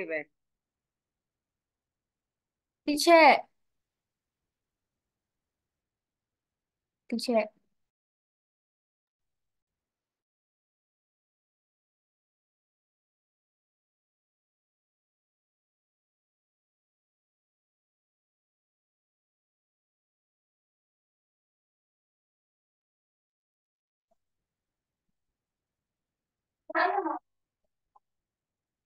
Okay ပဲဒီချက်ဒီချက်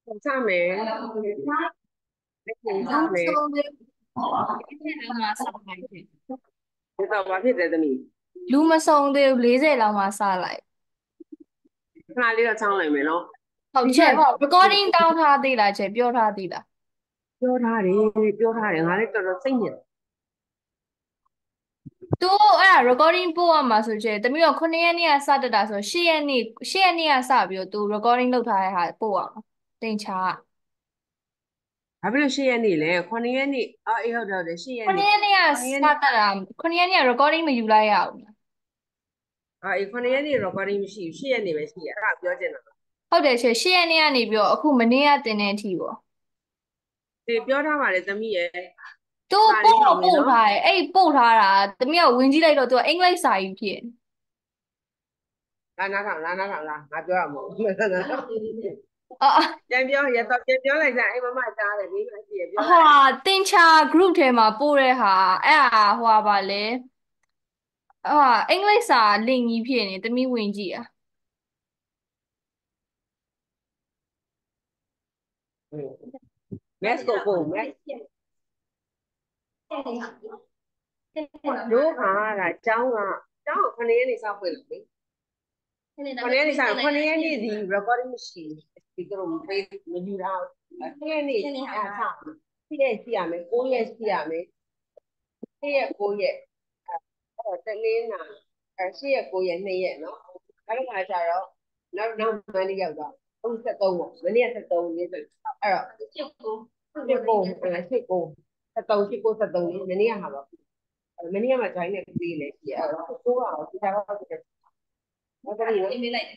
ပုံစမယ်လက်ပုံစလူမယ်ဆုံးလေးဒီနေ့လောက်မှစလိုက်တယ်ဒီတော့ဘာဖြစ်တယ်သမီးလူမဆုံးသေးဘူး40လောက်မှစလိုက်ခဏလေးတော့ချောင်းလိုက်မယ်နော်ဟုတ်ချက် recording တောင်းထားသေးလားချက်ပြောထားသေးလားပြောထားတယ်ပြောထားတယ်ငါလည်းတော်တော်စိတ်ညစ်သူအဲ့ဒါ recording ပို့ရမှာဆိုချက်တမီးတော့9ရက်နေ့ကစတက်တာဆို10ရက်နေ့10ရက်နေ့ကစပြီးတော့သူ recording လုပ်ထားတဲ့ဟာပို့ရမှာ တင်ချာဘာဖြစ်လို့၈ရက်နေ့လဲ9ရက်နေ့အာအေးဟုတ်တယ်ဟုတ်တယ်၈ရက်9နေ့ရက်နေ့ကစတက်တာ9ရက်နေ့က recording မယူလိုက်ရဘူးလားအာအေး9ရက်နေ့ recording မရှိဘူး၈ရက်နေ့ပဲရှိရအဲ့ဒါပြောချင်တာဟုတ်တယ်ချက်10ရက်နေ့ကနေပြီးတော့အခုမနေ့ကတင်တဲ့အထိပေါ့ဒီပြောထားပါလေသမီးရဲ့သူစာလေးပို့ပါမယ်ပို့နော်ထားတယ်အဲ့ဒီပို့ထားတာတမီးကဝင်ကြည့်လိုက်တော့သူကအင်္ဂလိပ်စာကြီးဖြစ်နေလာနာထောင်လာနာထောင်လာငါပြောရမဟုတ်ဘူး အာပြန်ပြောရတော့ပြန်ပြောလိုက်ကြအိမ်မမကြားတယ်မိမရှိရပြောဟာတင်ချာ group ထဲမှာပို့တဲ့ဟာအဲ့ဟာဟိုဟာပါလေအာအင်္ဂလိပ်စာ link ကြီးဖြစ်နေတမီးဝင်ကြည့်อ่ะမက်ကိုကိုမက်တို့ခါကကျောင်းကကျောင်းက9ရက်နေ့စဖွင့်လို့လေ9ရက်နေ့စ9ရက်နေ့ဒီ recording မရှိ ဒီကတော့မပေးမယူတာ9ရက်နေ့အဲ့ဆ7ရက်ရှိရမယ်9ရက်ရှိရမယ်7ရက်9ရက်အဲ့တော့တနင်္လာအဲ8ရက်9ရက်2ရက်နော်အဲ့ဒါကကြတော့နောက်နောက်မနေ့ရောက်တော့33ပေါ့မနေ့က33နေ့ဆိုအဲ့တော့စစ်ကိုအဲစစ်ကို73 79 73လေးမနေ့ကဟာပါမနေ့ကမှ join နဲ့ပြီးလေဒီအဲ့တော့ကိုကဒီတာတော့ဒီတော့ဒါလည်းနေလိုက်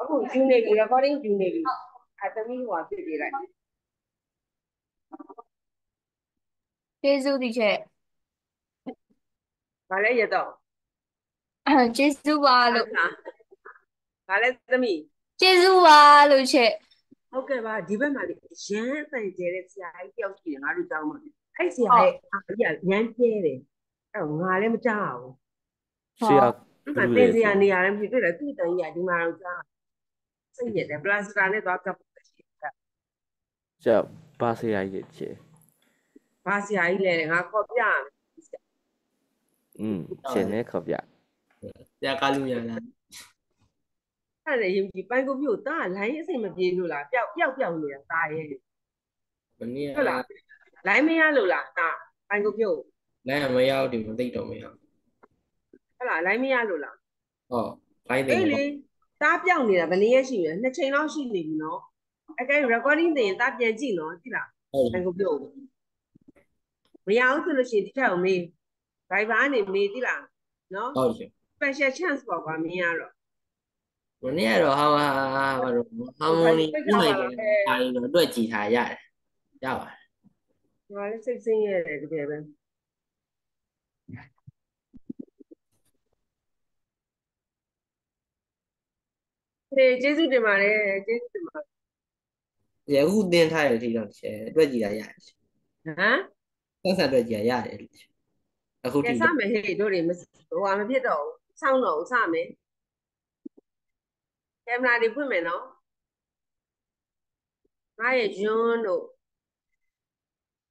အခုယူနေပြီ recording ယူနေပြီအဲသမီးဟိုကပြပြလိုက်ကျေးဇူးဒီချက်ဘာလဲရတော့ကျေးဇူးပါလို့ဘာလဲသမီးကျေးဇူးပါလို့ချက်ဟုတ်ကဲ့ပါဒီဘက်မှာလေရမ်းအတန်ကျဲတဲ့ဆရာကြီးတယောက်ရှိတယ်ငါတို့ကျောင်းမှာအဲ့ဆရာရဲ့အားကြီးရမ်းကျဲတယ်အဲ့တော့ငါလည်းမကြောက်ဘူးဆရာ ဒီမှာတင်စရာနေရာလည်းမရှိတွေ့တယ်သူ့တန်ကြီးကဒီမှာတော့ကြားစိတ်ရတယ်ပလတ်စတာနဲ့သွားကပ်ဖို့ရှိတယ်ဆရာဘာဆရာကြီးချေဘာဆရာကြီးလဲငါခေါ်ပြရမယ်อืมရှင်နဲ့ခေါ်ပြပြကားလို့ရလားအဲ့ဒါရင်ဒီပိုင်းကိုပြုတ်တာလိုင်းအစိမ်မပြေလို့လားပျောက်ပျောက်ပျောက်နေတာတာရဲ့မနေ့ကဟုတ်လားလိုင်းမရလို့လားတာပိုင်းကိုပြုတ်လည်းမရောက်ဒီမသိတော့မရောက်ဟုတ် လားလိုင်းမရလို့လားဟောဘိုင်းတယ်အေးလေတာပျောက်နေတာဘယ်နည်းရရှိလဲနှစ်ချိန်လောက်ရှိနေပြီနော်အကဲ recording တင်ရင်တာပြန်ကြည့်နော်ကြည့်လားဟုတ်ပိုင်းကိုပြုတ်မရဘူးဆိုလို့ရှိရင်ဒီထက်ကိုမေး driver ကနေမေးကြည့်လားနော်ဟုတ်ရှင် special chance ပေါ့ကွာမင်းရတော့မနေ့ကတော့ဟာဟာဟာတော့ဟာမိုနီပြလိုက်တယ်အားလုံးတော့တွေ့ကြည့်ထားရတယ်ရပါငါလည်းစိတ်ဆင်းရဲတယ်တကယ်ပဲ ဟေးကျေးဇူးတင်ပါတယ်ကျေးဇူးတင်ပါတယ်ရအခုတင်ထားရတဲ့ဒီတော့ချဲတွေ့ကြည့်တာရတယ်ဟမ်ဆက်ဆက်တွေ့ကြည့်ရရတယ်အခုကဲဒီစမယ်ဟေးတို့တွေမဟိုဟာမဖြစ်တော့ဘူးစောင့်တော့ဦးစမယ်ကင်မရာတွေဖွင့်မယ်နော်ငါရဲ့ယွန်းတို့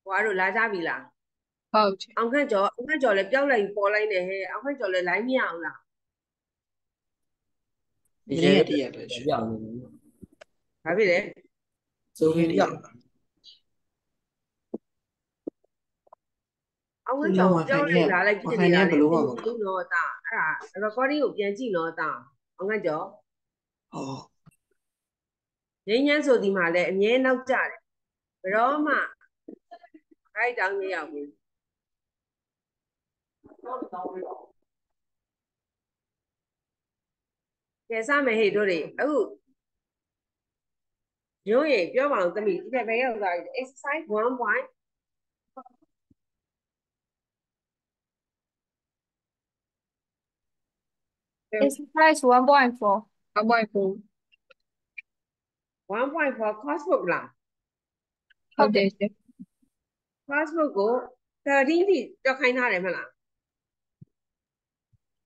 ဟွာတို့လာကြပြီလားဟုတ်အောင်ခန့်ကျော်အောင်ခန့်ကျော်လည်းပျောက်လိုက်ပေါ်လိုက်နေဟဲ့အောင်ခန့်ကျော်လည်းလိုင်းမရအောင်လား ဒီချဲတည့်ရတယ်ရှင်ပြောင်းနေဘာဖြစ်လဲဆိုပြီးပြောင်းအောင်ခန့်ကျော်ပျောက်လိုက်လာလိုက်ဖြစ်နေတာလေဘူးတော့တာအဲ့ဒါ recording ကိုပြန်ကြည့်တော့တာအောင်ခန့်ကျော်ဟောငင်းညမ်းဆိုဒီမှာလည်းအမြဲနောက်ကြတယ်ဘယ်တော့မှခိုက်တောင်းမရဘူး ကဲစမယ်ဟေ့တို့တွေအခုရုံးရင်ပြောပါအောင်သမီးဒီဘက်ပဲရောက်သွားပြီ exercise 1 point exercise 1.4 1.4 1.4 cosbook လား ဟုတ်တယ်ရှင် cosbook ကို13ထိတွက်ခိုင်းထားတယ်မဟုတ်လား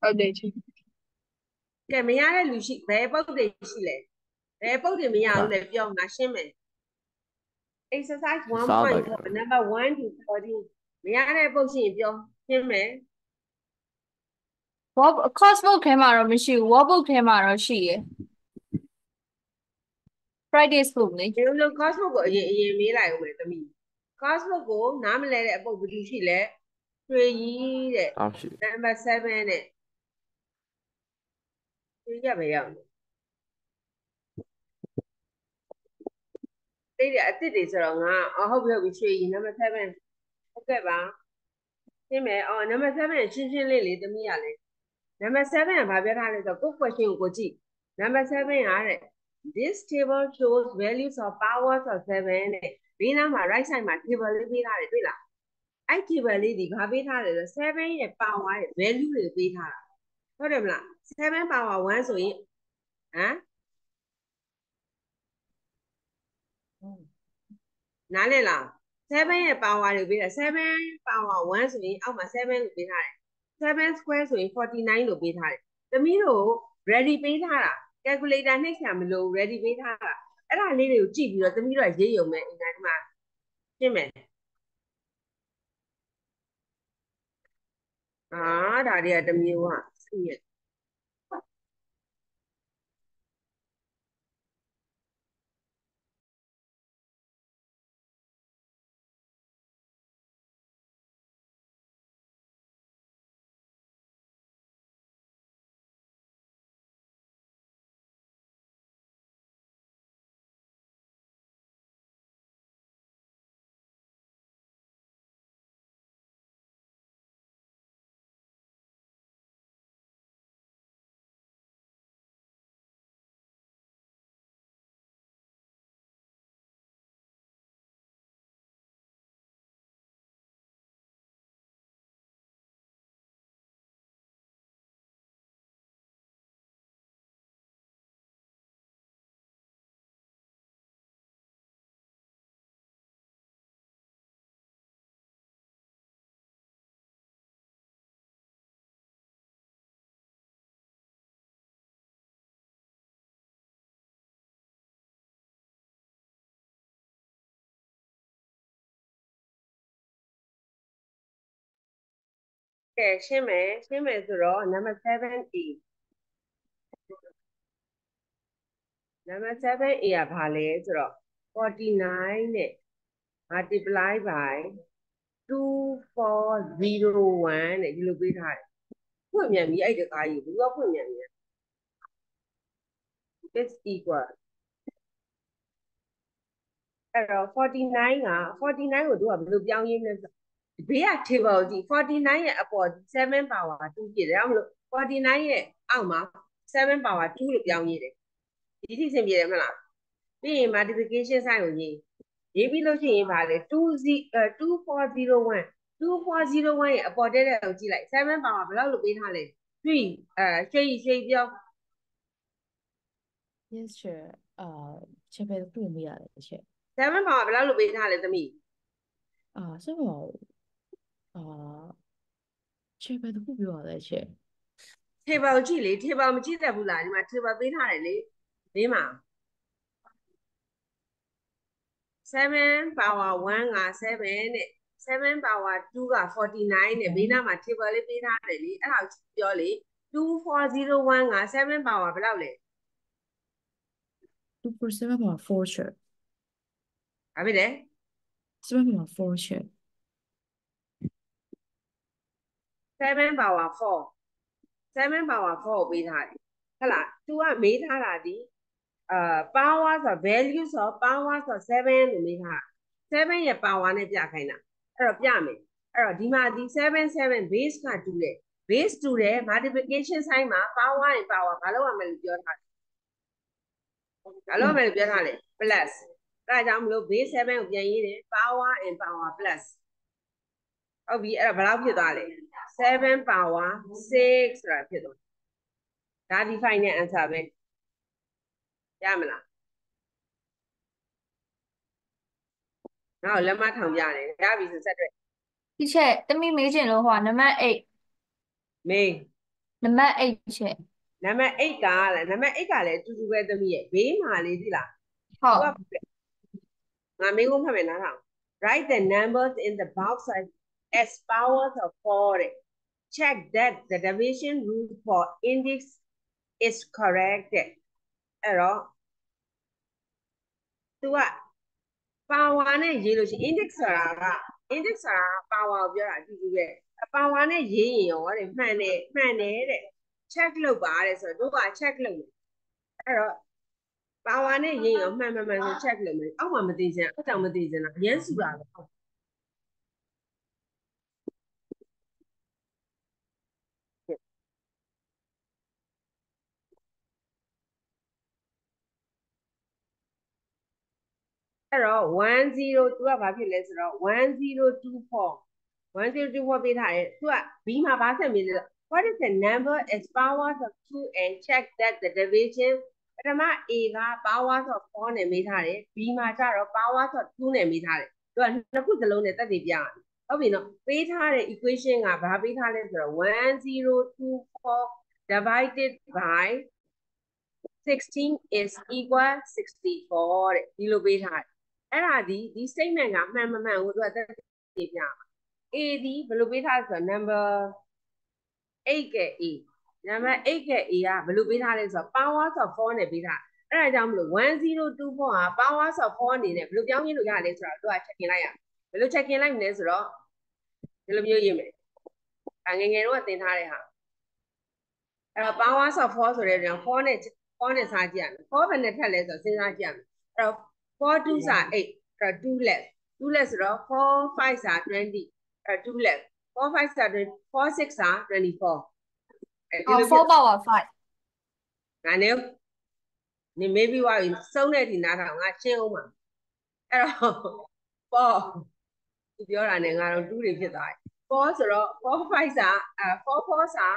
ဟုတ်တယ်ရှင် ကဲမရတဲ့လူရှိဘယ်ပုတ်တွေရှိလဲဘယ်ပုတ်တွေမရဘူးလဲပြောငါရှင်းမယ် exercise 1.4 number 1 to 14မရတဲ့ပုတ်ရှိရင်ပြောရှင်းမယ် work course book ထဲမှာတော့မရှိဘူး workbook ထဲမှာတော့ရှိရယ် practice book လေဒီလို cosbook ကိုအရင်အရင်မေးလိုက်ဦးမယ်သမီး cosbook ကိုနားမလဲတဲ့အပုတ်ဘယ်သူရှိလဲရွှေကြီးတဲ့အားရှိ number 7နဲ့ရွှေ ကြီးကပဲရောက်နေတိတ်ရအစ်စ်တွေဆိုတော့ငါအော်ဟုတ်ပြီဟုတ်ပြီရွှေကြီး number 7ဟုတ်ကဲ့ပါရှင်းမယ်အော် number 7ရှင်းရှင်းလေးလေးသမီးရလဲ number 7ကဘာပြောထားလဲဆိုတော့ကိုယ့် question ကိုကိုကြည့် number 7ကတဲ့ this table shows values of powers of 7တဲ့ဘေးနားမှာ right side မှာ table လေးပေးထားတယ်တွေ့လားအဲ့ table လေးဒီဘာပေးထားလဲဆိုတော့7ရဲ့ power ရဲ့ value တွေပေးထားတာဟုတ်တယ်မလား 7 power 1ဆိုရင်ဟမ်နားလည်လား7ရဲ့ power တွေပေးတာ7 power 1ဆိုရင်အောက်မှာ7လို့ပေးထားတယ်7 square ဆိုရင်49လို့ပေးထားတယ်သမီးတို့ ready ပေးထားတာ calculator နှိပ်ဆရာမလို့ ready ပေးထားတာအဲ့ဒါလေးတွေကိုကြည့်ပြီးတော့သမီးတို့ကရေးရုံပဲအင်္ဂါဒီမှာရှင်းမယ်အာဒါတွေကတစ်မျိုးอ่ะသိရ ကဲရှင်းမယ်ရှင်းမယ်ဆိုတော့ number 7A number 7A ကဘာလဲဆိုတော့49နဲ့ multiply by 2401တဲ့ဒီလိုပေးထားတယ်ဖွင့်မြန်ပြီအဲ့ဒီကားကြီးဘူးကဖွင့်မြန်ပြီ is equal အဲ့တော့49က49ကိုတို့ကဘယ်လိုပြောင်းရင်းလဲဆို ဘေးက table ကြည့်49ရဲ့အပေါ်7 power 2ဖြစ်တယ်ဒါမှမဟုတ်49ရဲ့အောက်မှာ7 power 2လို့ပြောင်းရည်တယ်ဒီထိစင်ပြေတယ်မလားပြီးရင် multiplication sign ကိုရေးရေးပြီးလို့ရှိရင်ဗာလေ20 2401 2401ရဲ့အပေါ်တက်တဲ့ကိုကြည့်လိုက်7 power ဘယ်လောက်လို့ပေးထားလဲ3အဲရွှေရွှေပြော Yes sure အာချက်ပဲဖွင့်မိရတယ်ချက်7 power ဘယ်လောက်လို့ပေးထားလဲသမီးအာဆိုတော့ အာချက်ပဲတစ်ခုပြောရတယ်ချက် table ကြည့်လေ table မကြည့်တတ်ဘူးလားဒီမှာ table ပေးထားတယ်လေဒီမှာ7 power 1က7နဲ့7 power 2က49နဲ့ဘေးနားမှာ table လေးပေးထားတယ်လေအဲ့ဒါကိုပြောလေ2401က7 power ဘယ်လောက်လဲ2%မှာ4ချက်ဘာဖြစ်လဲ7မှာ4ချက် 7 power 4 7 power 4ကိုပေးထားတယ်ဟုတ်လား तू ကမေးထားတာဒီအာ power ဆို value ဆို power ဆို7လို့မေးထား7ရဲ့ power နဲ့ပြခိုင်းတာအဲ့တော့ပြမယ်အဲ့တော့ဒီမှာဒီ7 7 base ကတူတယ် base တူတယ် multiplication sign မှာ power နဲ့ power ဘာလို့ရမလဲပြောထားလဲဘာလို့ရမလဲပြောထားလဲ plus ဒါကြောင့်မလို့ base 7ကိုပြန်ရေးတယ် power and power plus ဟုတ်ပြီအဲ့ဒါဘယ်လောက်ဖြစ်သွားလဲ 7 power 6ဆိုတာဖြစ်သွားဒါ define တဲ့ answer ပဲရမလားနောက်လက်မထောင်ပြတယ်ရပြီဆိုဆက်တွေ့ဒီချက်တမိမေးချင်လို့ဟိုကနံပါတ်8မေးနံပါတ်8ချက်နံပါတ်8ကလည်းနံပါတ်8ကလည်းအတူတူပဲသမီးရဲ့ဘေးမှာလေးသိလားဟုတ်သူကငါမင်းကုန်းဖတ်မယ်နားထောင် write the numbers in the box as, as powers of 4တဲ့ check that the division rule for index is correct တဲ့အဲ့တော့ तू က power နဲ့ရေးလို့ရှိရင် index ဆိုတာက index ဆိုတာက power ကိုပြောတာအတူတူပဲ power နဲ့ရေးရင်ရောတဲ့မှန်တယ်မှန်တယ်တဲ့ check လုပ်ပါတဲ့ဆိုတော့တို့က check လုပ်မယ်အဲ့တော့ power နဲ့ရေးရင်ရောမှန်မှန်မှန်ဆို check လုပ်မယ်အောက်မှာမသိစင်အောက်ကြောင့်မသိစင်တာအရင်စုတာပဲဟုတ် အဲ့တော့10သူကဘာဖြစ်လဲဆိုတော့1024 1024ပေးထားတယ်သူက b မှာဘာဆက်မေးလဲ what is the number is powers of 2 and check that the division ပထမ a က powers of 4နဲ့မေးထားတယ် b မှာကျတော့ powers of 2နဲ့မေးထားတယ်သူကနှစ်ခုစလုံးနဲ့တက်တည်ပြရတယ်ဟုတ်ပြီနော်ပေးထားတဲ့ equation ကဘာပေးထားလဲဆိုတော့1024 divided by 16 is equal 64တဲ့ဒီလိုပေးထားတယ် အဲ့ဒါဒီဒီ statement ကမှန်မမှန်ကိုသူကတက်တည်ပြရမှာ A ဒီဘယ်လိုပေးထားလဲဆိုတော့ number 8က A number 8က A ကဘယ်လိုပေးထားလဲဆိုတော့ powers of 4နဲ့ပေးထားအဲ့ဒါကြောင့်မလို့1024ဟာ powers of 4အနေနဲ့ဘယ်လိုပြောင်းရလို့ရလဲဆိုတော့သူက check in လိုက်ရဘယ်လို check in လိုက်မလဲဆိုတော့ဒီလိုမျိုးရေးမယ်အငယ်ငယ်တော့သင်ထားတဲ့ဟာအဲ့တော့ powers of 4ဆိုတဲ့ကြောင့်4နဲ့4နဲ့စားကြည့်ရမယ်4ဘယ်နဲ့ထက်လဲဆိုတော့စဉ်းစားကြည့်ရမယ်အဲ့တော့ 4 2စာ8အဲ့တော့2 less 2 less ဆိုတော့4 5စာ20အဲ့2 less 4 5စာ4 6စာ24အဲ့ဒီလို4 power 5ငါနေနေ maybe ဝါပြီစုံတဲ့ဒီနားထောင်ငါရှင်းအောင်ပါအဲ့တော့ပေါ့သူပြောတာနဲ့ငါတော့2တွေဖြစ်သွားတယ်4ဆိုတော့4 5စာအဲ4 4စာ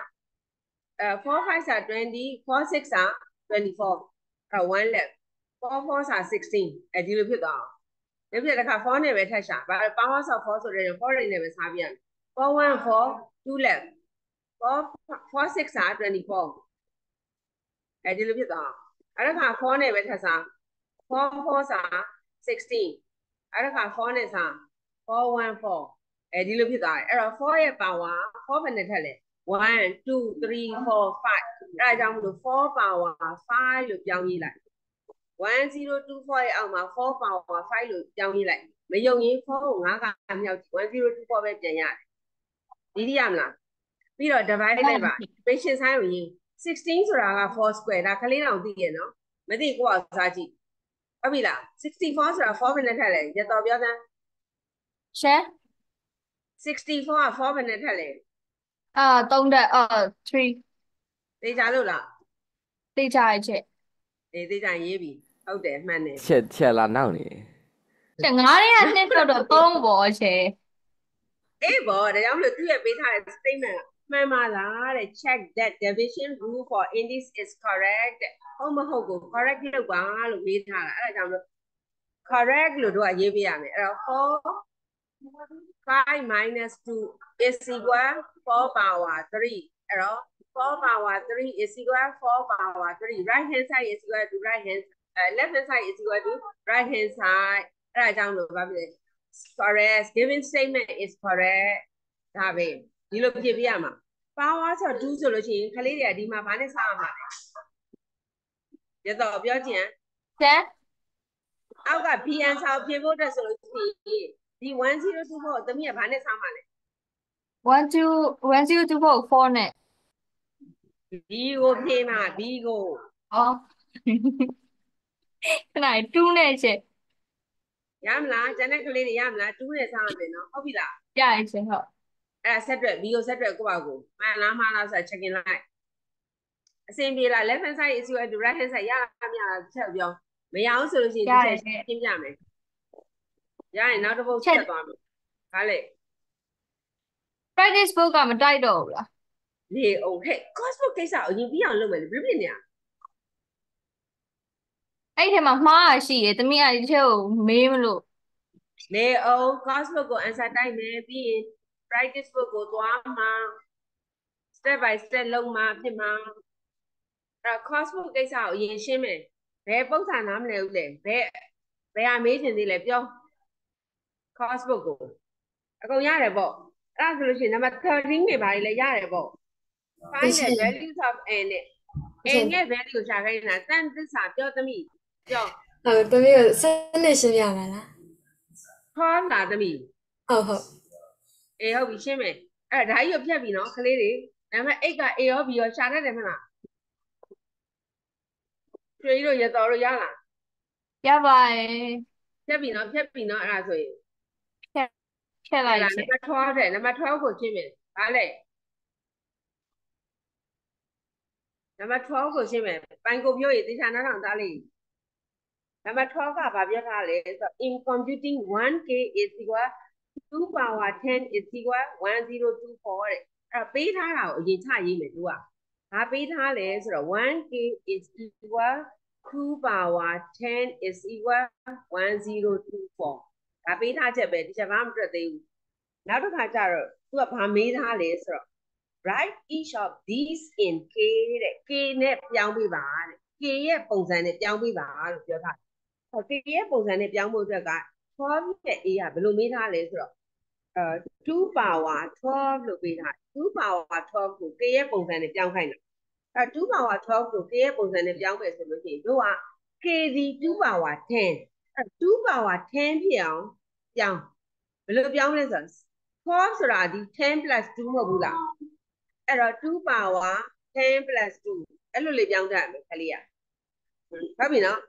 အဲ4 5စာ20 4 6စာ24အဲ1 left 4 4စာ16အဲဒီလိုဖြစ်သွားအောင်ဒီပြတဲ့ခါ4နဲ့ပဲထပ်ရှာဘာ power of 4ဆိုတဲ့4တွေနဲ့ပဲစားပြရမယ်4 1 4 2 left 4 4 6စာ24အဲဒီလိုဖြစ်သွားအောင်အဲ့ဒါခါ4နဲ့ပဲထပ်စား4 4စာ16အဲ့ဒါခါ4နဲ့စား414အဲဒီလိုဖြစ်သွားတယ်အဲ့တော့4ရဲ့ power 4ဘယ်နဲ့ထက်လဲ1 2 3 4 5အဲ့ဒါကြောင့်မလို့4 power 5လို့ပြောင်းရေးလိုက် 1024ရဲ့အောက်မှာ4 power 5လို့ပြောင်းရေးလိုက်မယုံရင်4ကို9ကမြောက်1024ပဲပြန်ရတယ်ဒီဒီရမလားပြီးတော့ divide လိုက်ပါ patient sign ကိုရေး16ဆိုတာက4 square ဒါခလေးတောင်သိရနော်မသိကိုယ့်အောင်စားကြည့်ဟုတ်ပြီလား64ဆိုတာ4ဘယ်နဲ့ထက်လဲရတော်ပြောစမ်းရှမ်း64က4ဘယ်နဲ့ထက်လဲအာ3တက်အာ3သိကြလို့လားသိကြရဲ့ချက်အေးသိကြရေးပြီ ဟုတ်တယ်မှန်တယ်ချက်ချက်လာနောက်နေချက်9တွေကနှစ်တော့တော့3ပေါ်ချက်အေးဘောဒါကြောင့်မလို့သူ့ရဲ့ပေးထားတဲ့ statement ကမှန်ပါလားတဲ့ check that division rule for index is correct တဲ့ဟုတ်မဟုတ်ကို correct လုပ်ပါလို့ပေးထားတာအဲ့ဒါကြောင့်မလို့ correct လို့တို့ကရေးပေးရမယ်အဲ့တော့4 5 minus 2 is equal 4 power 3အဲ့တော့4 power 3 is equal 4 power 3 right hand side is equal to right hand uh, left hand side is equal to right hand side အဲ့ဒါကြောင့်လို့ဘာဖြစ်လဲ correct given statement is correct ဒါပဲဒီလိုဖြည့်ပြရမှာ power ဆို2ဆိုလို့ရှိရင်ခလေးတွေကဒီမှာဘာနဲ့စားရမှာလဲရတော့ပြောချင်ရှမ်းအောက်က BN ဆောက်ဖြည့်ဖို့အတွက်ဆိုလို့ရှိရင်ဒီ1024ကိုသမီးကဘာနဲ့စားမှာလဲ1 2 1 0 2 4 4နဲ့ဒီကိုဖြည့်မှာဒီကိုဩ ခဏ2နဲ့ချက်ရမလားကျန်တဲ့ကလေးတွေရမလား2နဲ့စားရမယ်နော်ဟုတ်ပြီလားရရဲ့ချက်ဟုတ်အဲ့ဒါဆက်တွက် B ကိုဆက်တွက်ကိုယ့်ဘာကိုမှန်လားမှားလားဆိုတာ check in လိုက်အစင်ပြေလား left hand side is equal to right hand side ရလားမရလားချက်ပြောမရအောင်ဆိုလို့ရှိရင်ရဒီတယ်ချက်ရှင်းပြမယ်ရရင်နောက်တစ်ပုတ်ချက်ဆက်သွားမယ်ဟာလေ practice book ကမတိုက်တော့ဘူးလားလေအောင်ဟဲ့ cosbook ကိစ္စကိုအရင်ပြီးအောင်လုပ်မယ်လေပြပြနေရ အဲ့ဒီထဲမှာမှားရရှိတယ်တမီးကဒီထဲကိုမေးမလို့လေအောင် cosbook ကို answer တိုက်မယ်ပြီးရင် practice book ကိုသွားမှာ step by step လုပ်မှာဖြစ်မှာအဲ့တော့ cosbook ကိစ္စကိုအရင်ရှင်းမယ်ဘယ်ပုံစံနားမလဲဘူးလေဘယ်ဘယ်ဟာမေးချင်သေးလဲပြော cosbook ကိုအကုန်ရတယ်ပေါ့အဲ့ဒါဆိုလို့ရှိရင်နံပါတ်13တွေပါလေရတယ်ပေါ့ find the values of n နဲ့ n ရဲ့ value ကိုရှာခိုင်းတာတန်သစ္စာပြောသမီး ပြောဟုတ်တမီးကိုစနစ်ရှင်းပြပါလားခေါ်လာသမီးဟုတ်ဟုတ်အေးဟုတ်ပြီရှင်းမယ်အဲ့ဒါကြီးကိုဖြတ်ပြီနော်ကလေးတွေနံပါတ်8က A ရော B ရောရှာတတ်တယ်မလားကျွေးတို့ရတော်တို့ရလားရပါတယ်ဖြတ်ပြီနော်ဖြတ်ပြီနော်အဲ့ဒါဆိုရင်ဖြတ်လိုက်အဲ့ဒါချနံက်ပါတ်12တဲ့နံပါတ်12ကိုရှင်းမယ်ဗါလဲနံပါတ်12ကိုရှင်းမယ်ပိုင်ကိုပြောရင်တေချာနားထောင်သားလေး နံပါတ်12ကဘာပြောထားလဲဆိုတော့ in computing 1k is equal 2 power 10 is equal 1024တဲ့အဲ့တော့ပေးထားတာကိုအရင်ချရေးမယ်သူကဘာပေးထားလဲဆိုတော့ 1k is equal 2 power 10 is equal 1024ဒါပေးထားချက်ပဲဒီချက်ဘာမှမတွက်သေးဘူးနောက်တစ်ခါကျတော့သူကဘာမေးထားလဲဆိုတော့ write each of these in k တဲ့ k နဲ့ပြောင်းပေးပါတဲ့ k ရဲ့ပုံစံနဲ့ပြောင်းပေးပါလို့ပြောထားတယ်ဟော k ရဲ့ပုံစံနဲ့ပြောင်းဖို့အတွက်က12ရဲ့ a ကဘယ်လိုမေးထားလဲဆိုတော့အဲ2 power 12လို့ပေးထားတယ်2 power 12ကို k ရဲ့ပုံစံနဲ့ပြောင်းခိုင်းတာအဲ2 power 12ကို k ရဲ့ပုံစံနဲ့ပြောင်းမယ်ဆိုလို့ရှိရင်တို့က k ဒီ2 power 10အဲ2 power 10ဖြစ်အောင်ပြောင်းဘယ်လိုပြောင်းလဲဆိုတော့12ဆိုတာဒီ10 plus 2မဟုတ်ဘူးလားအဲ့တော့2 power 10 plus 2အဲ့လိုလေးပြောင်းတတ်မယ်ခလေးရဟုတ်ပြီနော်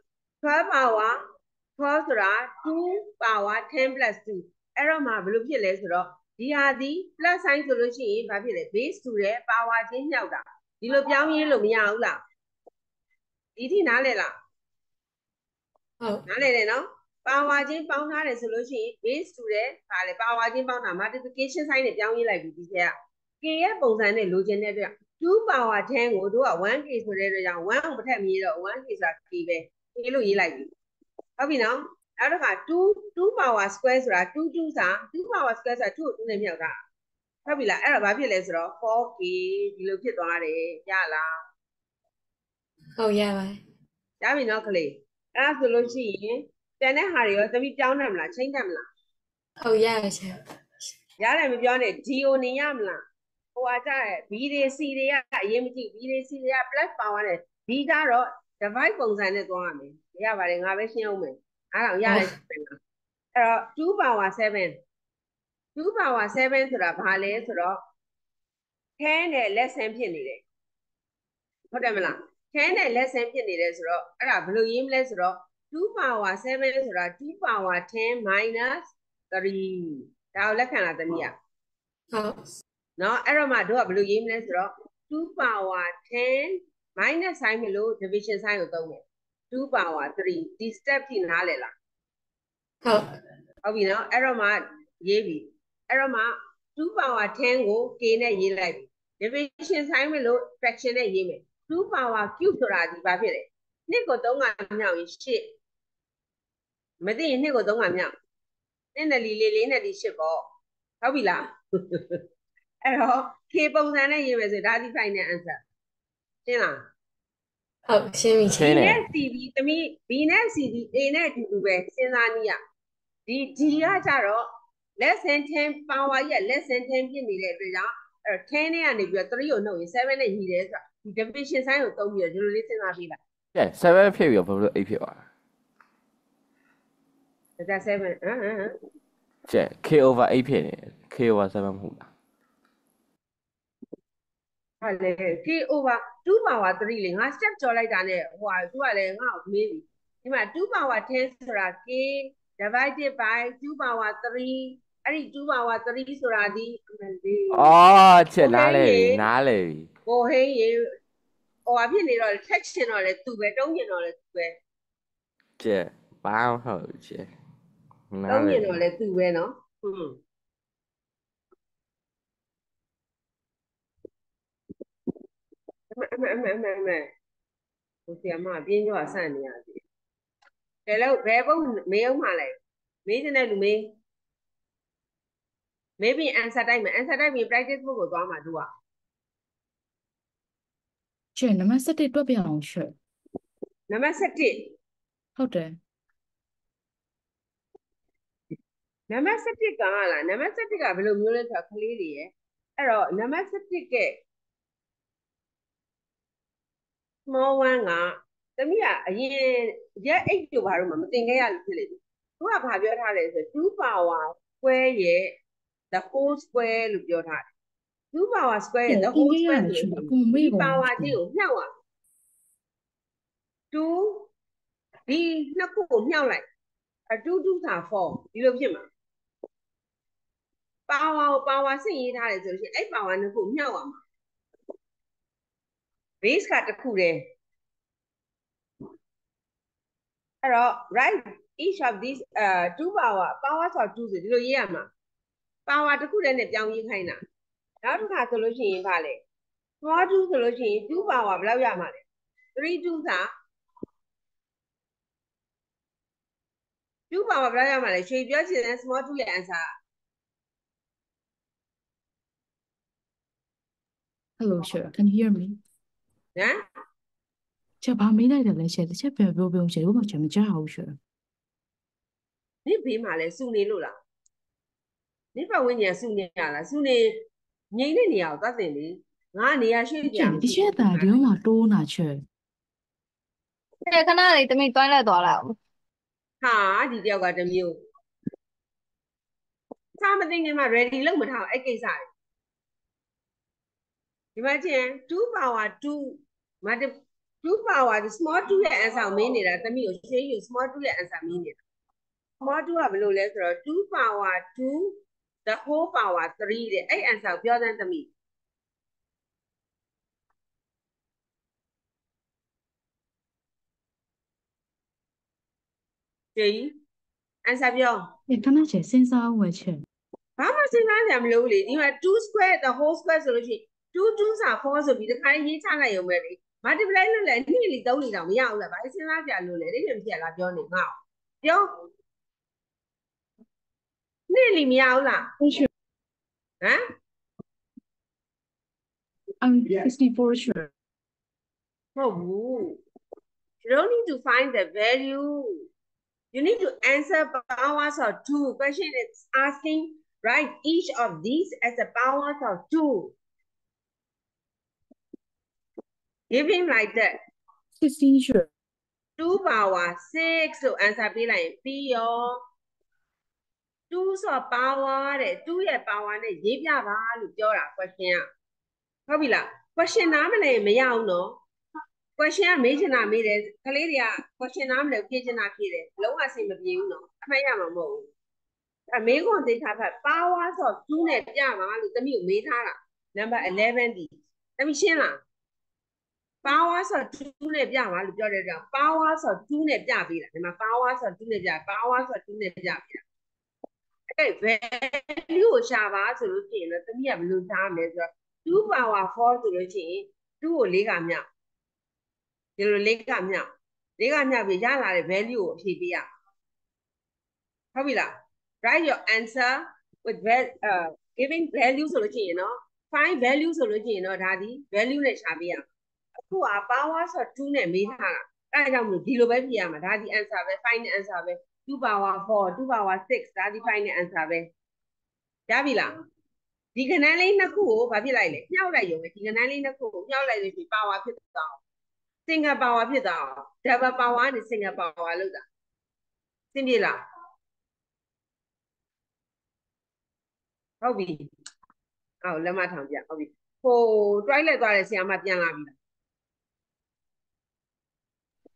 12 power 12ဆိုတာ2 power 10 plus 2အဲ့တော့မှဘယ်လိုဖြစ်လဲဆိုတော့ဒီဟာဒီ plus sign ဆိုလို့ရှိရင်ဘာဖြစ်လဲ base 2တဲ့ power ချင်းမြောက်တာဒီလိုပြောင်းရင်းလို့မရဘူးလားဒီထိနားလဲလားဟုတ်နားလည်တယ်နော်ပါဝါချင်းပေါင်းထားတယ်ဆိုလို့ရှိရင် base တူတယ်ဗာလေပါဝါချင်းပေါင်းတာ multiplication sign နဲ့ပြောင်းရေးလိုက်ပြီဒီချက်က k ရဲ့ပုံစံနဲ့လိုချင်တဲ့အတွက်2 power 10ကိုတို့က 1k ဆိုတဲ့အတွက်ကြောင့်1ကိုမထက်မြည်တော့ 1k ဆိုတာ k ပဲ k လို့ရေးလိုက်ပြီဟုတ်ပြီနော်နောက်တစ်ခါ2 2 power square ဆိုတာ2 2စာ2 power square ဆိုတာ2ကို2နဲ့မြောက်တာဟုတ်ပြီလားအဲ့တော့ဘာဖြစ်လဲဆိုတော့ 4k ဒီလိုဖြစ်သွားတယ်ရလားဟုတ်ရပါတယ်ရပြီနော်ကလေးအဲ့ဒါဆိုလို့ရှိရင်တန်တဲ့ဟာတွေရောသမီးပြောင်းတယ်မလားချိန်တယ်မလားဟုတ်ရပါရှင်ရတယ်မပြောနဲ့ GO နေရမလားဟိုဟာကြတယ် B တွေ C တွေကအရင်မကြည့် B တွေ C တွေက plus power နဲ့ B ကတော့ divide ပုံစံနဲ့သွားရမယ်ရပါတယ်ငါပဲရှင်းအောင်မယ်အားတော့ရတယ်အဲ့တော့2 power 7 2 power 7ဆိုတာဘာလဲဆိုတော့10နဲ့ lesson ဖြစ်နေတယ်ဟုတ်တယ်မလား10နဲ့ lesson ဖြစ်နေတယ်ဆိုတော့အဲ့ဒါဘယ်လိုရေးမလဲဆိုတော့2 power 7ဆိုတာ2 power 10 minus 3ဒါကိုလက်ခံလာသမီးอ่ะ ဟုတ် เนาะအဲ့တော့မှတို့ကဘယ်လိုရေးမလဲဆိုတော့2 power 10 minus sign မလို့ division sign ကိုသုံးတယ်2 power 3ဒီ step ထိနားလည်လားဟုတ်ဟုတ်ပြီနော်အဲ့တော့မှရေးပြီအဲ့တော့မှ2 power 10ကို k နဲ့ရေးလိုက်ပြီ division sign မလို့ fraction နဲ့ရေးမယ်2 power cube ဆိုတာဒီဘာဖြစ်လဲနှစ်ကို3ကမြောက်ရင်8မသိရင်နှစ်ကို3ကမြောက်နှစ်နဲ့လီလေးလေးနဲ့ဒီ8ပေါ့ဟုတ်ပြီလားအဲ့တော့ k ပုံစံနဲ့ရေးမယ်ဆိုဒါဒီ final answer ရှင်းလားဟုတ်ရှင်းပြီရှင်း B တယ်နဲ့ C B သမီး B နဲ့ C D A နဲ့အတူတူပဲစဉ်းစားနည်းอ่ะဒီ D ကကြတော့ less than 10 power ရဲ့ less than 10ဖြစ်နေတဲ့အတွက်ကြောင့်အဲ့တော့10နဲ့ကနေပြီးတော့3ကိုနှုတ်ရင်7နဲ့ညီတယ်ဆိုတာဒီ division sign ကိုသုံးပြီးတော့ဒီလိုလေးစဉ်းစားပြီးလိုက်ကဲ7ဖြစ်ပြီးတော့ဘာလို့8ဖြစ်သွားလဲဒါ7ဟမ်ဟမ်ဟမ်ကျက် k over 8ဖြစ်နေ k over 7မဟုတ်လားဟာလေ K over 2 power 3လေငါ step ကြော်လိုက်တာနဲ့ဟိုဟာသူကလည်းငါ့ကိုမေးပြီဒီမှာ2 power 10ဆိုတာ K divided by 2 power 3အဲ့ဒီ2 power 3ဆိုတာဒီအမလေးအော်ချက်နားလေဟုတ်ကဲ့နားလေပြီကိုဟင်းရေဟိုဟာဖြစ်နေတော့ section တော့လေသူပဲတုံးကျင်တော့လေသူပဲကျဲဘာမှမဟုတ်ဘူးကျဲနားသုံးလေရင်တော့လေသူပဲနော်ဟွန်း အမအမအမအမဟိုဆီအမပြင်းကြွဆန့်နေရစီကဲလို့ဘယ်ပုံမေးအောင်မလဲမေးတဲ့လူမေး maybe answer တိုင်းမှာ answer တိုင်းပြီး practice book ကိုသွားမှာသူကကျဲနံပါတ်7တွက်ပြအောင်ရှယ်နံပါတ်7ဟုတ်တယ်နံပါတ်7ကလားနံပါတ်7ကဘယ်လိုမျိုးလဲဆိုတော့ကလေးတွေရယ်အဲ့တော့နံပါတ်7က small one ကသမီးကအရင်ရက်8တို့ဘာလို့မှမတင်ခဲ့ရလို့ဖြစ်လေသူကဘာပြောထားလဲဆို2 power square ရဲ့ the whole square လို့ပြောထားတယ်2 power square ရဲ့ the အင် whole ္ဂလိပ် square ရဆိုချလို့အကုန်မေ့ကုန် power ကြီးကိုမြှောက်ရ2ဒီနှစ်ခုကိုမြှောက်လိုက်အ2 2စာ4ဒီလိုဖြစ်မှာ power ကို power ဆင့်ရေးထားတယ်ဆိုလို့ရှိရင်အဲ့ power နှစ်ခုမြှောက်ရမှာ base ကတစ်ခုတည်းအဲ့တော့ right each of these uh 2 power power ဆို2ဆိုဒီလိုရေးရမှာ power တစ်ခုတည်းနဲ့ပြောင်းရေးခိုင်းတာနောက်တစ်ခါဆိုလို့ရှိရင်ဗာလေ small 2ဆိုလို့ရှိရင်2 power ဘယ်လောက်ရမှာလဲ3 2စာ2 power ဘယ်လောက်ရမှာလဲရွှေပြောချင်တဲ့ small 2ရဲ့ answer Hello sir can you hear me နော်ကျဲဘာမေးလိုက်တယ်လဲရှယ်တစ်ချက်ပြန်ပြောပြောရှယ်ဘာမှကျမကြားဘူးရှယ်နင့်ဘေးမှာလဲစုနေလို့လားနင့်ပတ်ဝန်းကျင်ကစုနေရလားစုနေငိမ့်တဲ့နေရာကိုသတ်တင်လေငါနေရာရွှေ့ကျဲပြန်ဒီချက်တာဒီမှာတိုးနာချဲကဲခဏလေးတမိတွိုင်းလိုက်သွားလိုက်အောင်ဟာဒီတယောက်ကတစ်မျိုးစားမသိခင်မှာ ready လုပ်မထားဘူးအဲ့ကိစ္စတွေ ဒီမှာချင်း2 power 2မတ်2 power ဒီ small 2ရဲ့ answer ကိုမင်းနေတာတမီးကိုရှင်းယူ small 2ရဲ့ answer မင်းနေတာ small 2ကဘယ်လိုလဲဆိုတော့2 power 2 the whole power 3တဲ့အဲ့ answer ကိုပြောတဲ့တမီးကျေ answer ပြောဒီခဏချဲစဉ်းစားအောင်ဝယ်ချဲဘာမှစဉ်းစားကြမလို့လေဒီမှာ2 square the whole square ဆိုလို့ရှိရင် 2 2စာ4ဆိုပြီးဒီခါလေးရေးချလိုက်ရုံပဲလေ multiply လုပ်လဲ2လီ3လီတော့မရဘူးလားဘာစဉ်းစားကြလို့လဲဒီလိုမဖြစ်လားပြောနေငါ့ပြော2လီမရဘူးလား ဟုတ်ရှယ် ဟမ် I'm 64 sure မဟုတ်ဘူး you don't need to find the value you need to answer powers of 2 question is asking write each of these as a powers of 2 Give him like that 16 sure 2 power 6လို့ answer ပေးလိုက်ရင်ပြီးရော2ဆို power တဲ့2ရဲ့ power နဲ့ရေးပြပါလို့ပြောတာ question ကဟုတ်ပြီလား question နားမလည်ရင်မရအောင်နော် question ကမေးချင်တာမေးတယ်ကလေးတွေက question နားမလည်ဖြေချင်တာဖြေတယ်လုံးဝအဆင်မပြေဘူးနော်အမှတ်ရမှာမဟုတ်ဘူးအမေကွန်သိထားဖတ် power ဆို2နဲ့ပြပါလို့တမီးကိုမေးထားတာ number 11ဒီတမီးရှင်းလား power ဆို2နဲ့ပြပါလို့ပြောတဲ့ကြောင့် power ဆို2နဲ့ပြပေးတာဒီမှာ power ဆို2နဲ့ပြ power ဆို2နဲ့ပြပေးတာအဲ့ value ကိုရှာပါဆိုလို့ရှိရင်တော့တမီးကဘယ်လိုရှာမလဲဆိုတော့2 power 4ဆိုလို့ရှိရင်2ကို4ကမြောက်ဒီလို4ကမြောက်4ကမြောက်ပြီးရလာတဲ့ value ကိုအဖြေပေးရဟုတ်ပြီလား write your answer with val uh giving value ဆိုလို့ရှိရင်နော် find value ဆိုလို့ရှိရင်တော့ဒါဒီ value နဲ့ရှာပေးရအ ခုက power ဆို2နဲ့မေးထားတာအဲဒါကြောင့်မို့ဒီလိုပဲဖြေရမှာဒါဒီ answer ပဲ final answer ပဲ2 power 4 2 power 6ဒါဒီ final answer ပဲရပြီလားဒီကဏ္ဍလေးနှစ်ခုကိုဘာဖြစ်လိုက်လဲညှောက်လိုက်ရုံပဲဒီကဏ္ဍလေးနှစ်ခုကိုညှောက်လိုက်လို့ရှိရင် power ဖြစ်သွားအောင် single power ဖြစ်သွားအောင် double power နဲ့ single power လောက်တာသင်ပြေလားဟုတ်ပြီအော်လက်မထောင်ပြဟုတ်ပြီဟို try လက်သွားတဲ့ဆရာမပြန်လာပြီလား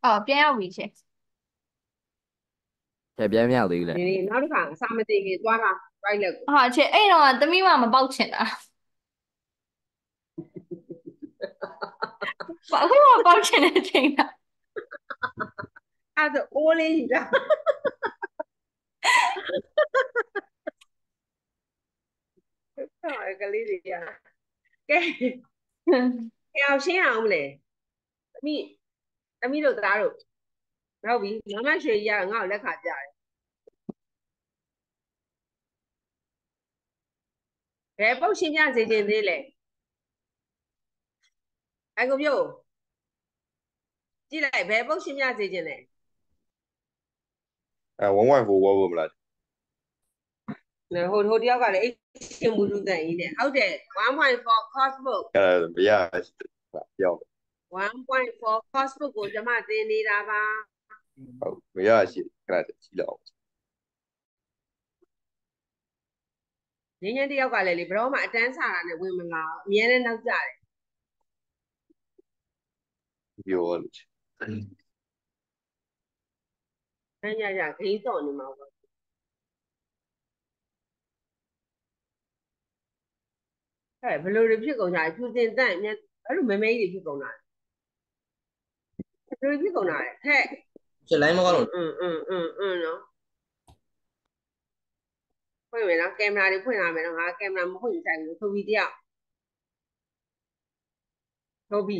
အော်ပြန်ရောက်ပြီရှင်ကျဲပြန်မရောက်သေးဘူးလေဒီနေ့နောက်တစ်ခါအစာမသေးခင်သွားတာ try လက်ကိုဟာချစ်အဲ့တော့တမိမမပေါက်ချင်တာဘာလို့မပေါက်ချင်တဲ့အချိန်ကအဲ့ဒါအိုးလေးယူတာဟုတ်ကလေးတွေကကဲကဲအောင်ရှင်းအောင်မလဲသမီး သမီးတို့သားတို့ဟုတ်ပြီမမရွှေကြီးကငါ့ကိုလက်ခါပြတယ်ဘယ်ပုတ်ရှင်းပြစေခြင်းသေးလဲအကိုပြုတ်ကြည့်လိုက်ဘယ်ပုတ်ရှင်းပြစေခြင်းလဲအဲ1 1 4ဝယ်ဖို့မလားဟိုဟိုတယောက်ကလည်းအရှင်မူလူတန်ကြီးနဲ့ဟုတ်တယ်1.4 cosbook အဲမရပြောင်း 1.4 cosbook ကိုကျွန်မသင်နေတာပါဟုတ်မရရှိခဏကြည့်လောက်ငင်းငင်းတယောက်ကလည်းလေဘရောမှအတန်းစာတာနဲ့ဝင်မလာဘူးအများနဲ့နောက်ကြတယ်ပြောလို့။အဲ့ညညဂိမ်းစော့နေမှာပေါ့။ဟဲ့ဘယ်လိုတွေဖြစ်ကုန်ကြလဲဖြူစင်တန့်မြတ်အဲ့လိုမဲမဲကြီးတွေဖြစ်ကုန်တာ။ဘယ် လိုဖြစ်ကုန်တာလဲဟဲ့ ချက်လိုင်းမကောင်းလို့ อืมอืมอืมอืมနော်ဖွင့်မယ်နော်ကင်မရာတွေဖွင့်လာမယ်နော်ငါကင်မရာမဖွင့်ဆိုင်ဘူးဆိုပြီးတယောက်ဟုတ်ပြီ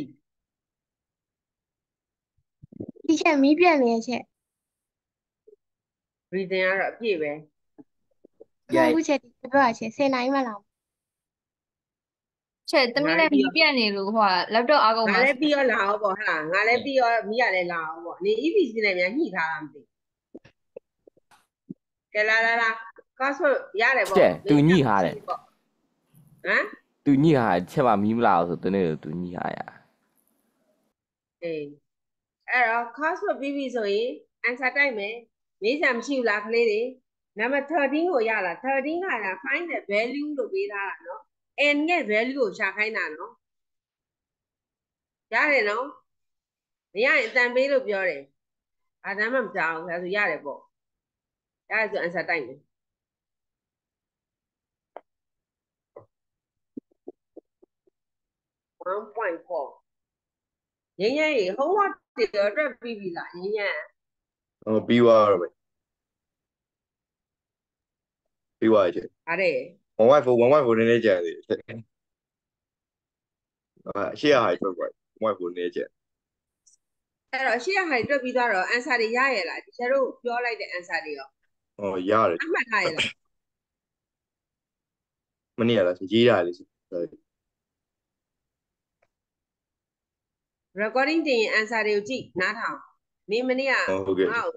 ဒီချက်မီးပြတ်နေတဲ့ချက် ရီဒင်ကတော့အပြည့်ပဲ မဟုတ်ဘူးချက်ဒီပြောရချက်10နိုင်မှလောက် ချက်တမီးလည်းမီးပြတ်နေလို့ဟိုက laptop အားကုန်ငါမှာလည်းပြီးရောလာအောင်ပေါ့ဟာငါလည်းပြီးရောမိရလည်းလာအောင်ပေါ့နေ EPC နဲ့များညှိထားတာမသိကဲလာလာလာကော့ဆိုရတယ်ပေါ့တဲ့သူညှိထားတယ်ဟမ်သူညိဟာချက်မှမီးမလာဘူးဆိုသူနေသူညိဟာရအေးအဲ့တော့ cost ပြီးပြီဆိုရင် answer တိုက်မယ်မေးစရာမရှိဘူးလားကလေးတွေနံပါတ်13ကိုရလာ13ကလာ find the value လို့ပေးထားတာနော် n ရဲ့ value ကိုရှာခိုင်းတာနော်ရတယ်နော်မရရင်အတန်ပေးလို့ပြောတယ်အာဒါမှမကြောက်ဘူးဒါဆိုရတယ်ပေါ့ရတယ်ဆို answer တိုက်မယ်1.4ရင်းရင်းရေ homework တွေအတွက်ပြီးပြီလားရင်းရင်းဟောပြီးသွားတော့မယ်ပြီးသွားရဲ့ဟာတဲ့1 1 4 1 1 4နည်းနည်းကြံသေးတယ်အာရှေ့ဟာထွက်သွား1 1 4နည်းကြံအဲ့တော့ရှေ့ကဟာတွေတွက်ပြီးသွားတော့ answer တွေရရဲ့လားဒီကျတို့ပြောလိုက်တဲ့ answer တွေရောဟောရတယ်အမှတ်ထားရဲ့လားမနေ့ကလားရေးတာလေ recording တင်ရင် answer တွေကိုကြည့်နားထောင်မင်းမနေ့ကဟုတ်ကဲ့ငါ့ကို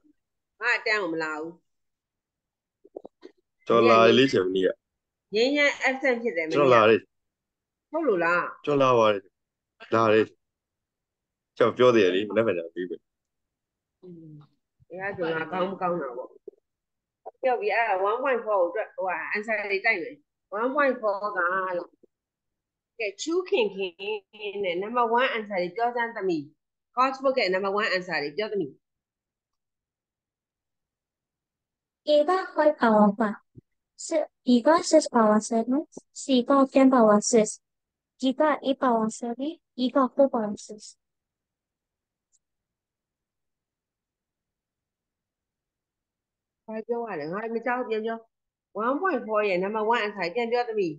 ငါအတန်းကိုမလာဘူးကျွန်တော်လာလေးချင်မနေ့က ရင်းရင်း absent ဖြစ်တယ်မကျွန်တော်လာနေ့ကတယ်ဟုတ်လို့လားကျွန်တော်လာပါတယ်လာတယ်ကျွန်တော်ပြောသေးတယ်လေမနေ့ကကြာပြီးပြီอืมအဲဒါဆိုငါကောင်းမကောင်းတာပေါ့ပြောပြီးအဲ့ဒါ1.4ကိုအတွက်ဟိုဟာ answer တွေတိုက်မယ်1.4ကလားကဲ chu ခင်ခင်နဲ့ number 1 answer တွေပြောစမ်းသမီး course book ရဲ့ number 1 answer တွေပြောသမီး A က5 power 5 B က6 power 7 C က10 power 6 D က8 power 7 E က4 power 6ဘာပြောရလဲငါမကြောက်ပြန်ပြော1.4ရဲ့ number 1 answer ပြန်ပြောသမီး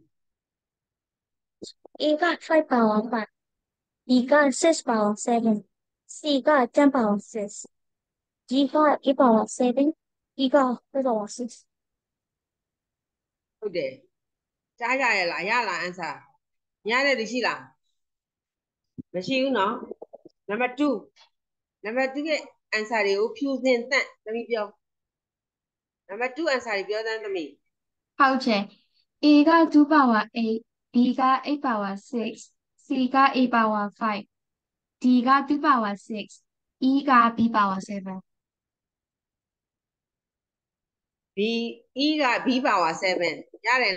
A က5 power 5 B က6 power 7 C က10 power 6 D က8 power 7 E က4 power 6 ဟုတ်တယ်ကြားကြရလားရလား answer ရတဲ့လူရှိလားမရှိဘူးနော် number 2 number 2ရဲ့ answer တွေကိုဖြူစင်တန့်သမီးပြော number 2 answer တွေပြောသမ်းသမီးဟုတ်ချက် A က2 power 8 B က8 power 6 C က8 power 5 D က2 power 6 E က B power 7 B E က B power 7ရတယ်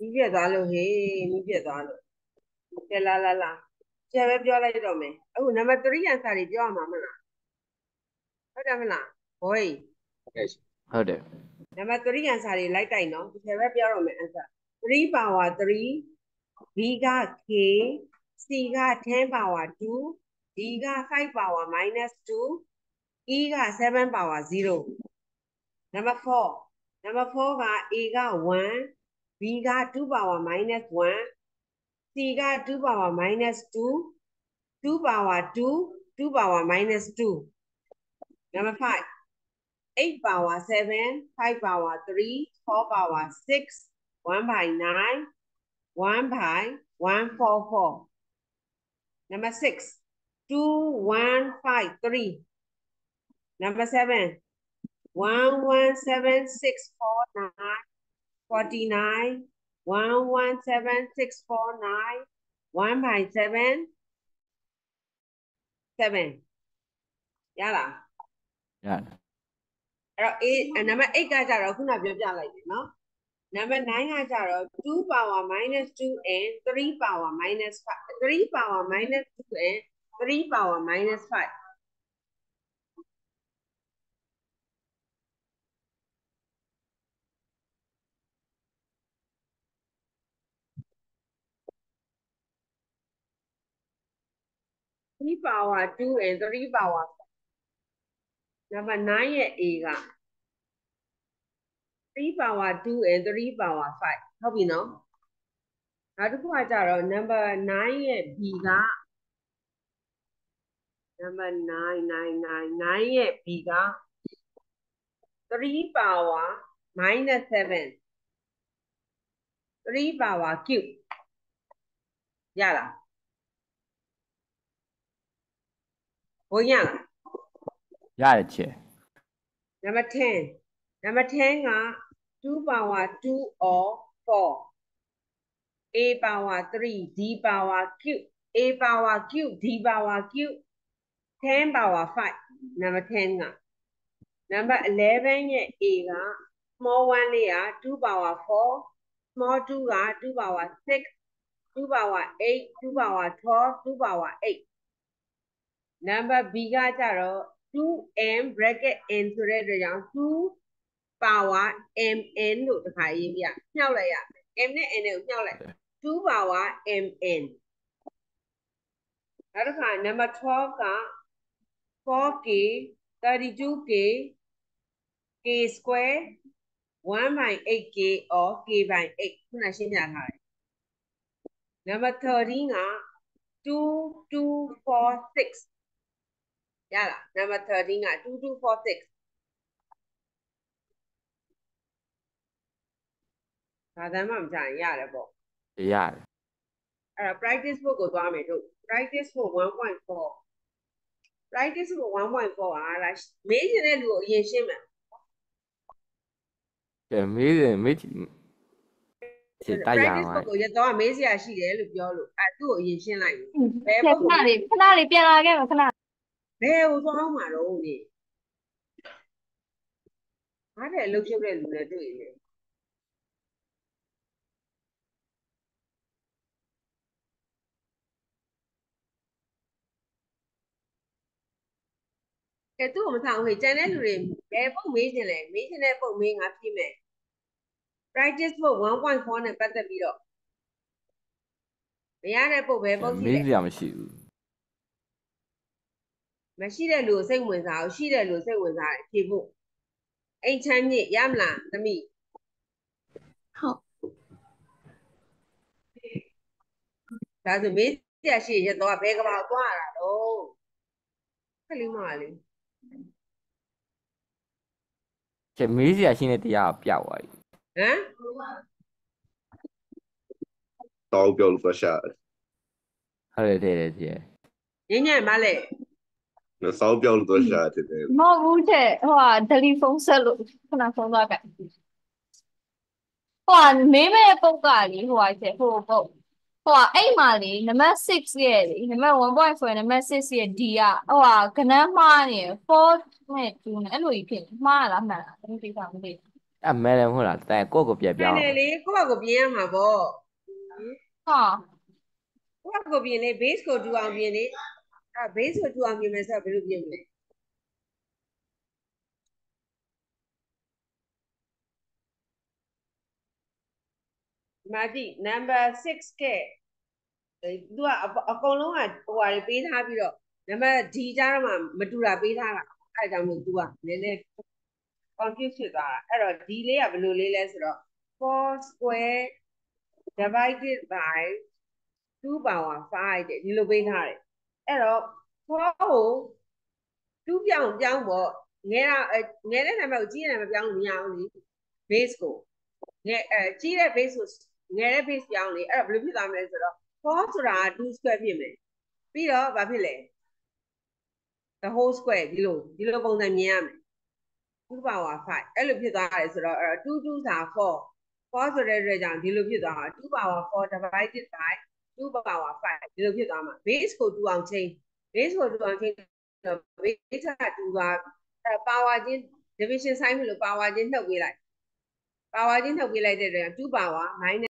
နီးပြက်သွားလို့ဟေးနီးပြက်သွားလို့ကဲလာလာလာကျဲပဲပြောလိုက်တော့မယ်အခုနံပါတ်3 answer တွေပြောရမှာမလားဟုတ်တယ်မလားဘိုးဟုတ်တယ်နံပါတ်3 answer တွေလိုက်တိုက်နော်ဒီထဲပဲပြောရမယ် answer 3 power 3 b က k c က10 power 2 d က5 power minus 2 e က7 power 0 number 4 number 4က a က1 b က2 power minus 1 c က2 power minus 2 2 power 2 2 power minus 2 number 5 8 power 7, 5 power 3, 4 power 6, 1 by 9, 1 by 144. Number 6, 2, 1, 5, 3. Number 7, 1, 1, 7, 6, 4, 9, 49, 1, 1, 7, 6, 4, 9, 1 by 7, 7. ရလား ရတယ် အဲ့တော့ A နံပါတ်8ကကြတော့ခုနပြောပြလိုက်တယ်နော်နံပါတ်9ကကြတော့2 power minus 2 and 3 power minus 5 3 power minus 2 and 3 power minus 5 3 power 2 and 3 power 5 number 9ရဲ့ A က3 power 2 and 3 power 5ဟုတ်ပြီနော်နောက်တစ်ခုကကြတော့ number 9ရဲ့ B က number 9 9 9 9ရဲ့ B က3 power minus 7 3 power cube ရလား ဘုံရလားရတယ်ချေ Number 10. Number 10က2 power 2 or 4. A power 3, D power cube, A power cube, D power cube, 10 power 5. Number 10က Number 11ရဲ့ A က small 1လေးက2 power 4, small 2က2 power 6, 2 power 8, 2 power 12, 2 power 8. number b ကကြတော့ 2m bracket n ဆိုတဲ့အတွက်ကြောင့်2 power mn လို့တစ်ခါရေးပြညှောက်လိုက်ရမယ် m နဲ့ n ကိုညှောက်လိုက်2 power mn နောက်တစ်ခါ number 12က 4k 32k k square 1 by 8k or k by 8ခုနရှင်းပြထားတယ် number 13က2 2 4 6 ရလား number 13က2246ဒါတမ်းမှမကြရင်ရတယ်ပေါ့ရတယ်အဲ့တော့ practice book ကိုသွားမယ်တို့ practice book 1.4 practice book 1.4ဟာလားမေးချင်တဲ့လူကိုအရင်ရှင်းမယ်ကဲမေးတယ်မေးချင်ချေတိုက်ရ practice မှာ book ကိုရတော့မေးစရာရှိတယ်လို့ပြောလို့အဲ့သူ့ကိုအရင်ရှင်းလိုက်ဘယ်ခ book ဏလေးခဏလေးပြန်လာခဲ့မယ်ခဏ ဘယ်ကိုသွားမှာတော့နေအားတယ်လှုပ်ဖြုတ်တဲ့လူနဲ့တွေ့တယ်ကဲသူ့ကိုမဆောင်ဟေ့ကျန်တဲ့လူတွေဘယ်ပုံမေးခြင်းလဲမေးခြင်းတဲ့ပုံမေးငါဖြေမယ် practice book 1.4နဲ့ပတ်သက်ပြီးတော့မရတဲ့ပုံဘယ်ပုံရှိမေးလဲစရာမရှိဘူး မရှိတဲ့လူကိုစိတ်ဝင်စားအောင်ရှိတဲ့လူကိုစိတ်ဝင်စားတယ်ဖြေဖို့အိမ်ချမ်းမြင့်ရမလားသမီးဟုတ်ဒါဆိုမေးစရာရှိရင်တော့ဘယ်ကဘာသွားရတာတော့ခလေးမလေးချေမေးစရာရှိတဲ့တရားကပျောက်သွားပြီဟမ်တောင်းပြောလို့သွားရှာတယ်ဟုတ်တယ်တဲ့တဲ့ချေညညမလဲ။ နော်စောင်းပြောလို့သွားရှာတယ်တဲ့မဟုတ်ဘူးတဲ့ဟိုဟာတယ်လီဖုန်းဆက်လို့ခဏဖုန်းသွားခဲ့ဟိုဟာမေးမဲ့ပုတ်ကလေဟိုဟာတဲ့ဟိုပုတ်ဟိုဟာအဲ့မှာလေနံပါတ်6ရဲ့လေနံပါတ်1.4နံပါတ်6ရဲ့ D ကဟိုဟာကနန်းမှားနေ4နဲ့2နဲ့အဲ့လိုကြီးဖြစ်နေမှားလားမှန်လားမသိပါဘူးမသိအဲ့မဲတယ်မဟုတ်လားတဲ့ကိုယ့်ကိုပြက်မှပြောန်င်းတယ်လေကိုယ့်ဘက်ကိုပြင်ရမှာပေါ့ဟာကိုယ့်ဘက်ကိုပြင်လေ base ကိုတူအောင်ပြင်လေ အဲ base ကိုတူအောင်ပြင်မယ်ဆိုတော့ဘယ်လိုပြင်မလဲဒီမာတိ number 6ကဲအဲသူကအပအကုန်လုံးကဟိုဟာတွေပေးထားပြီးတော့နံပါတ် D ကြတော့မှမတူတာပေးထားတာအဲဒါကြောင့်မို့ तू ကနည်းနည်း confuse ဖြစ်သွားတာအဲ့တော့ D လေးကဘယ်လိုလေးလဲဆိုတော့4 square divided by 2 power 5တဲ့ဒီလိုပေးထားတယ် အဲ့တော့4ကို2ပြောင်းပြောင်းပေါ့ငယ်တာအဲငယ်တဲ့နံပါတ်ကိုကြီးတဲ့နံပါတ်ပြောင်းလို့မရဘူးလေ base ကိုငယ်အဲကြီးတဲ့ base ကိုငယ်တဲ့ base ပြောင်းလေအဲ့တော့ဘယ်လိုဖြစ်သွားမလဲဆိုတော့4ဆိုတာက2 square ဖြစ်မယ်ပြီးတော့ဘာဖြစ်လဲ the whole square ဒီလိုဒီလိုပုံစံမြင်ရမယ်2 power 5အဲ့လိုဖြစ်သွားတယ်ဆိုတော့အဲ့တော့2 2စာ4 4ဆိုတဲ့အတွက်ကြောင့်ဒီလိုဖြစ်သွားတာ2 power 4 divided by 2 power 5ဒီလိုဖြစ်သွားမှာ base ကို2အောင်ချင်း base ကို2အောင်ချင်းတော့ base က2သွားအဲ power ချင်း division sign လို့ power ချင်းနှုတ်ပေးလိုက် power ချင်းနှုတ်ပေးလိုက်တဲ့အတွက်2 power minus